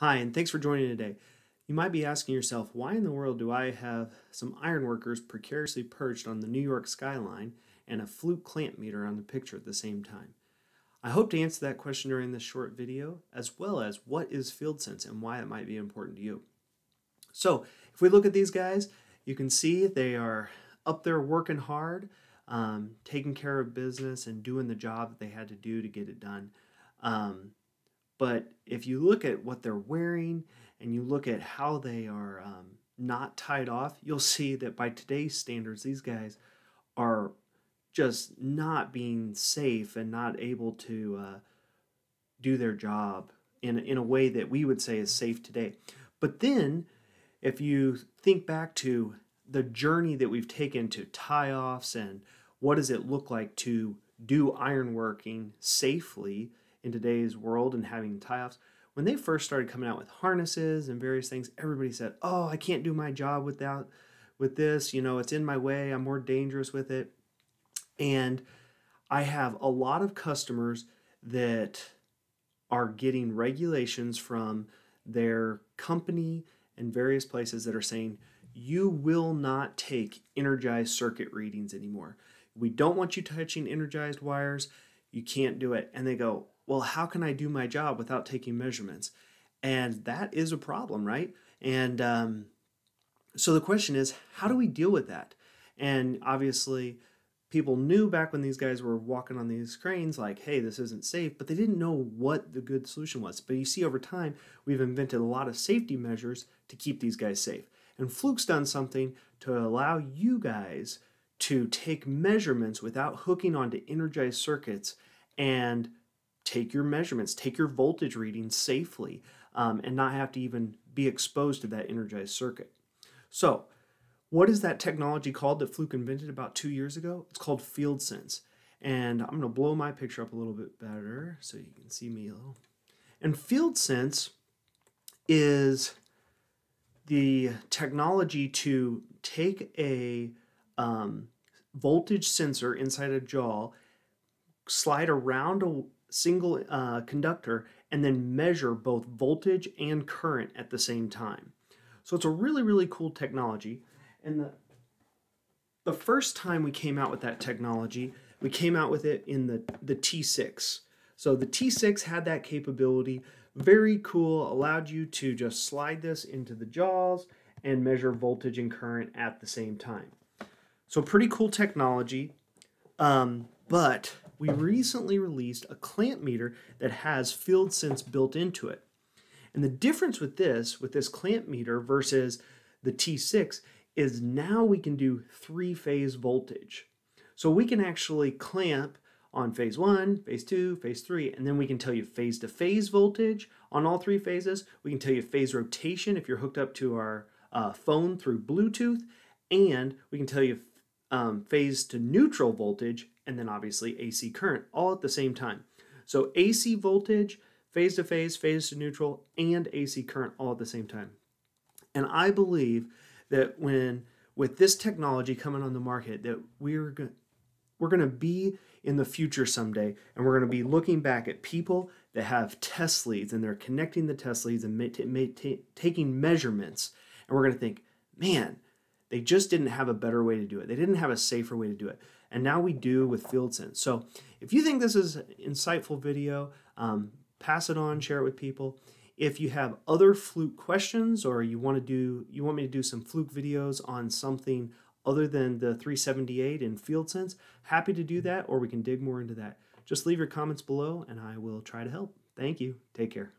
Hi, and thanks for joining today. You might be asking yourself, why in the world do I have some ironworkers precariously perched on the New York skyline and a fluke clamp meter on the picture at the same time? I hope to answer that question during this short video, as well as what is field sense and why it might be important to you. So, if we look at these guys, you can see they are up there working hard, um, taking care of business, and doing the job that they had to do to get it done. Um, but if you look at what they're wearing and you look at how they are um, not tied off, you'll see that by today's standards, these guys are just not being safe and not able to uh, do their job in, in a way that we would say is safe today. But then, if you think back to the journey that we've taken to tie offs and what does it look like to do ironworking safely in today's world and having tie offs. When they first started coming out with harnesses and various things, everybody said, "Oh, I can't do my job without with this. You know, it's in my way. I'm more dangerous with it." And I have a lot of customers that are getting regulations from their company and various places that are saying you will not take energized circuit readings anymore. We don't want you touching energized wires. You can't do it. And they go, well, how can I do my job without taking measurements? And that is a problem, right? And um, so the question is, how do we deal with that? And obviously, people knew back when these guys were walking on these cranes, like, hey, this isn't safe, but they didn't know what the good solution was. But you see, over time, we've invented a lot of safety measures to keep these guys safe. And Fluke's done something to allow you guys to take measurements without hooking onto energized circuits and take your measurements, take your voltage readings safely, um, and not have to even be exposed to that energized circuit. So, what is that technology called that Fluke invented about two years ago? It's called Field Sense. And I'm going to blow my picture up a little bit better so you can see me a little. And Field Sense is the technology to take a um, voltage sensor inside a jaw, slide around a single uh, conductor and then measure both voltage and current at the same time. So it's a really, really cool technology. And the, the first time we came out with that technology, we came out with it in the, the T6. So the T6 had that capability, very cool, allowed you to just slide this into the jaws and measure voltage and current at the same time. So pretty cool technology, um, but we recently released a clamp meter that has field sense built into it. And the difference with this, with this clamp meter versus the T6, is now we can do three phase voltage. So we can actually clamp on phase one, phase two, phase three, and then we can tell you phase to phase voltage on all three phases. We can tell you phase rotation if you're hooked up to our uh, phone through Bluetooth, and we can tell you um, phase to neutral voltage and then obviously AC current all at the same time. So AC voltage, phase to phase, phase to neutral, and AC current all at the same time. And I believe that when with this technology coming on the market, that we're going we're going to be in the future someday, and we're going to be looking back at people that have test leads, and they're connecting the test leads and ma- ma- taking measurements, and we're going to think, man, they just didn't have a better way to do it. They didn't have a safer way to do it. And now we do with FieldSense. So if you think this is an insightful video, um, pass it on, share it with people. If you have other Fluke questions or you want to do you want me to do some Fluke videos on something other than the 378 and FieldSense, happy to do that or we can dig more into that. Just leave your comments below and I will try to help. Thank you. Take care.